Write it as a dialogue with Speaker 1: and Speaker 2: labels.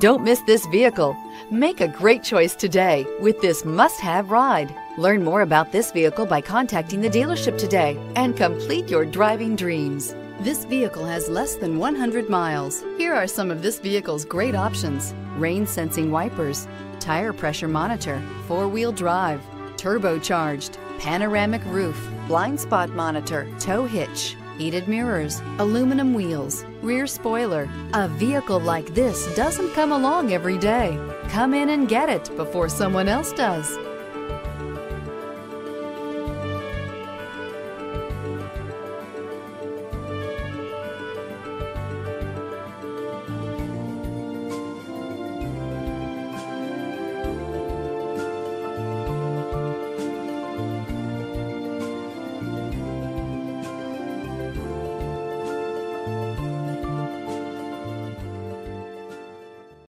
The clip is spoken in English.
Speaker 1: Don't miss this vehicle. Make a great choice today with this must-have ride. Learn more about this vehicle by contacting the dealership today and complete your driving dreams. This vehicle has less than 100 miles. Here are some of this vehicle's great options. Rain sensing wipers, tire pressure monitor, four-wheel drive, turbocharged, panoramic roof, blind spot monitor, tow hitch, heated mirrors, aluminum wheels, rear spoiler. A vehicle like this doesn't come along every day. Come in and get it before someone else does.